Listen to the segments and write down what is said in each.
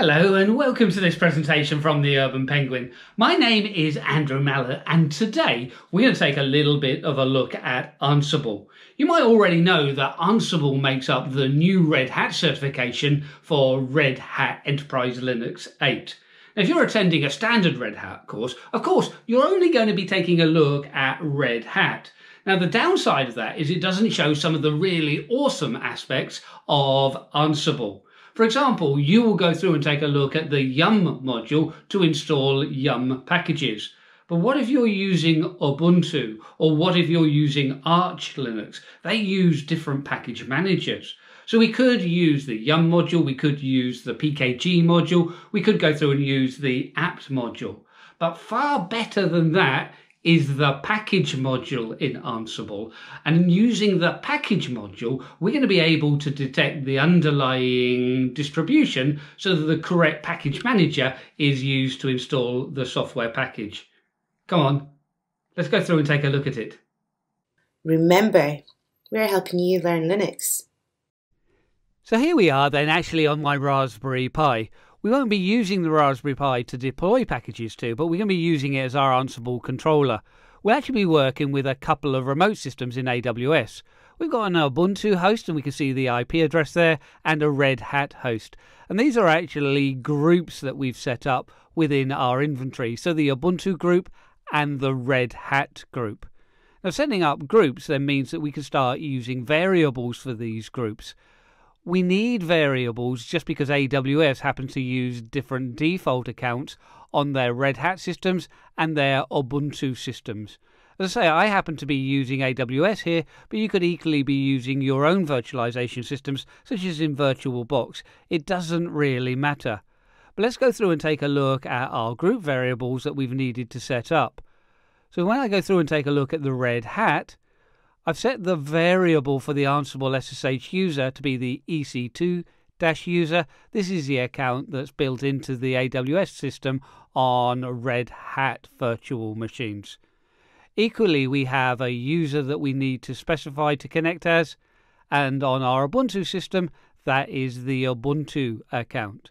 Hello and welcome to this presentation from the Urban Penguin. My name is Andrew Mallett and today we're going to take a little bit of a look at Ansible. You might already know that Ansible makes up the new Red Hat certification for Red Hat Enterprise Linux 8. Now, if you're attending a standard Red Hat course, of course, you're only going to be taking a look at Red Hat. Now, the downside of that is it doesn't show some of the really awesome aspects of Ansible. For example, you will go through and take a look at the Yum module to install Yum packages. But what if you're using Ubuntu or what if you're using Arch Linux? They use different package managers. So we could use the Yum module, we could use the PKG module, we could go through and use the apt module. But far better than that is the package module in Ansible. And using the package module, we're going to be able to detect the underlying distribution so that the correct package manager is used to install the software package. Come on, let's go through and take a look at it. Remember, we're helping you learn Linux. So here we are then actually on my Raspberry Pi. We won't be using the Raspberry Pi to deploy packages to, but we're going to be using it as our Ansible controller. We'll actually be working with a couple of remote systems in AWS. We've got an Ubuntu host, and we can see the IP address there, and a Red Hat host. And these are actually groups that we've set up within our inventory. So the Ubuntu group and the Red Hat group. Now, setting up groups then means that we can start using variables for these groups we need variables just because AWS happens to use different default accounts on their Red Hat systems and their Ubuntu systems. As I say, I happen to be using AWS here, but you could equally be using your own virtualization systems, such as in VirtualBox. It doesn't really matter. But let's go through and take a look at our group variables that we've needed to set up. So when I go through and take a look at the Red Hat, I've set the variable for the Ansible SSH user to be the EC2 user. This is the account that's built into the AWS system on Red Hat virtual machines. Equally, we have a user that we need to specify to connect as, and on our Ubuntu system, that is the Ubuntu account.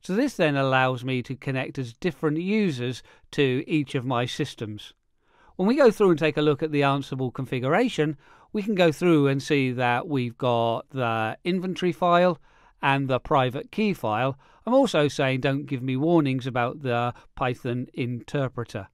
So this then allows me to connect as different users to each of my systems. When we go through and take a look at the Ansible configuration, we can go through and see that we've got the inventory file and the private key file. I'm also saying don't give me warnings about the Python interpreter.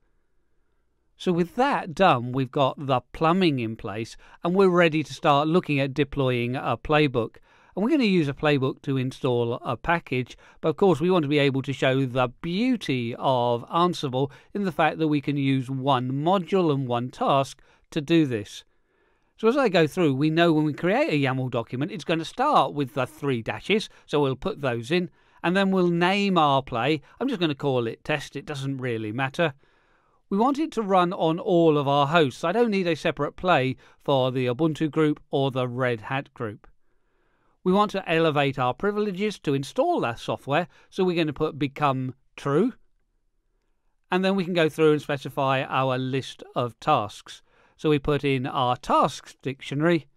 So with that done, we've got the plumbing in place and we're ready to start looking at deploying a playbook. And we're going to use a playbook to install a package, but of course we want to be able to show the beauty of Ansible in the fact that we can use one module and one task to do this. So as I go through, we know when we create a YAML document, it's going to start with the three dashes, so we'll put those in, and then we'll name our play. I'm just going to call it test, it doesn't really matter. We want it to run on all of our hosts. I don't need a separate play for the Ubuntu group or the Red Hat group. We want to elevate our privileges to install that software, so we're going to put become true. And then we can go through and specify our list of tasks. So we put in our tasks dictionary,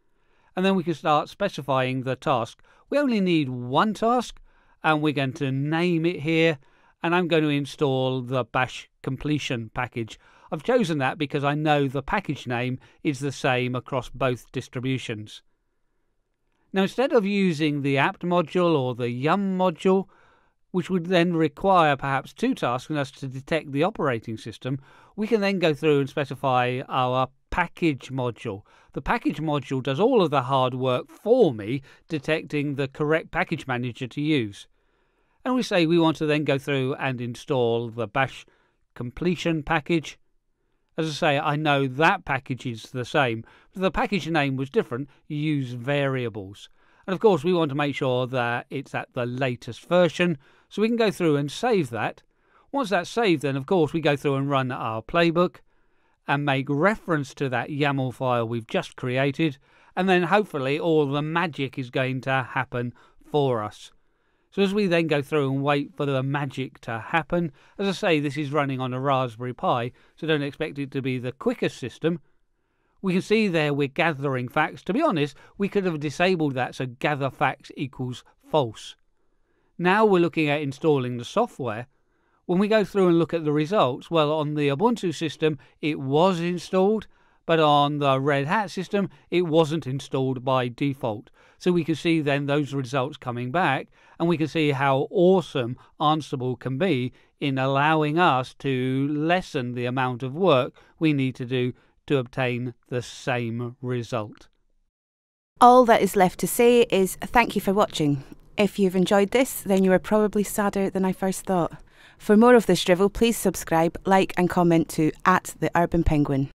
and then we can start specifying the task. We only need one task, and we're going to name it here, and I'm going to install the bash completion package. I've chosen that because I know the package name is the same across both distributions. Now, instead of using the apt module or the yum module, which would then require perhaps two tasks in us to detect the operating system, we can then go through and specify our package module. The package module does all of the hard work for me, detecting the correct package manager to use. And we say we want to then go through and install the bash completion package as I say, I know that package is the same. But the package name was different. Use variables. And of course, we want to make sure that it's at the latest version. So we can go through and save that. Once that's saved, then of course, we go through and run our playbook and make reference to that YAML file we've just created. And then hopefully all the magic is going to happen for us. So as we then go through and wait for the magic to happen, as I say, this is running on a Raspberry Pi, so don't expect it to be the quickest system. We can see there we're gathering facts. To be honest, we could have disabled that so gather facts equals false. Now we're looking at installing the software. When we go through and look at the results, well, on the Ubuntu system, it was installed, but on the Red Hat system, it wasn't installed by default. So we can see then those results coming back, and we can see how awesome Ansible can be in allowing us to lessen the amount of work we need to do to obtain the same result. All that is left to say is thank you for watching. If you've enjoyed this, then you are probably sadder than I first thought. For more of this drivel, please subscribe, like, and comment to at the Urban Penguin.